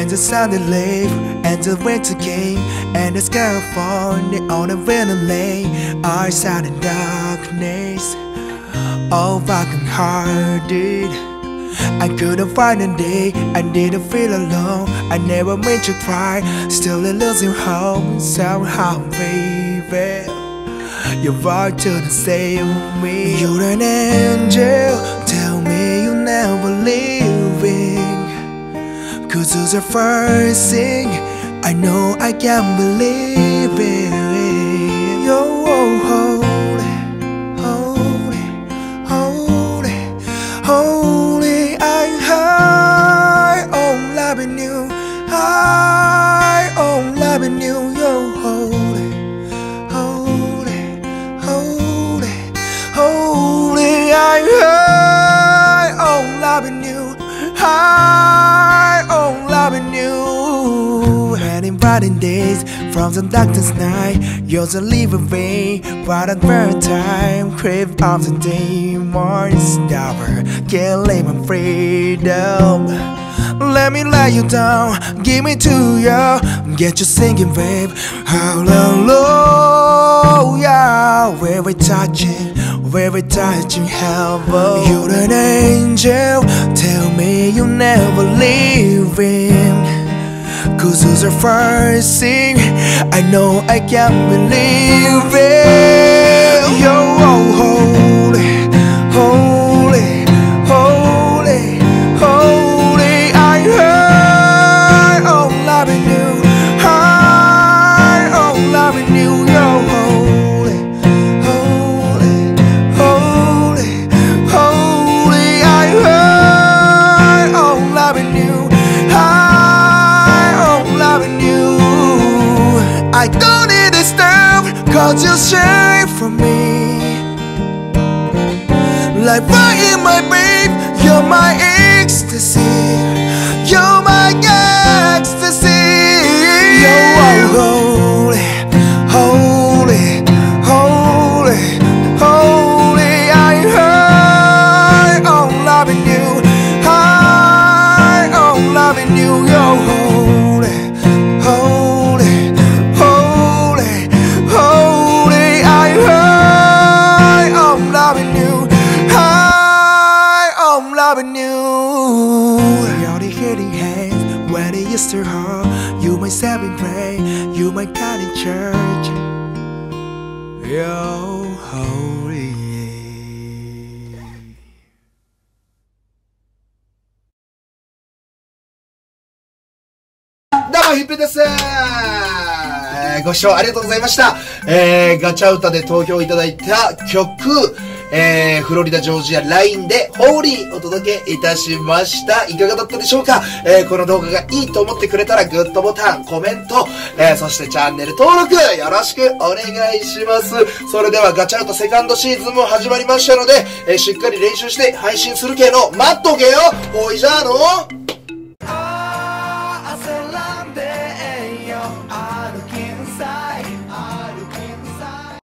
the sun to leave and the winter came and the sky falling on a winter lane. Our side in darkness all fucking hearted. I couldn't find a day, I didn't feel alone. I never meant to cry, still losing hope Somehow, baby Your heart to save me. You're an angel, Cause it's the first thing I know I can't believe it. You're holy, brighter days from the darkest night You're the living way But at very time Crave of the day More never Can't live my freedom let me lay you down, give me to you, get you singing, babe. Hallelujah, where we touching, we touching heaven. You're an angel, tell me you never leave leaving. Cause the first thing I know I can't believe it. I don't need to stop, cause you shine for me. Like fire in my babe, you're my on loving you. You're the hitting hands when it used to hurt. You my saving pray, you my kind in church. You're holy. どうも、ヒッピーです。えーご視聴ありがとうございました。えーガチャ歌で投票いただいた曲、えーフロリダ、ジョージア、ラインで、ホーリーお届けいたしました。いかがだったでしょうか？えーこの動画がいいと思ってくれたら、グッドボタン、コメント、えーそしてチャンネル登録、よろしくお願いします。それでは、ガチャ歌セカンドシーズンも始まりましたので、えーしっかり練習して配信するけど、待っとけよほいじゃあの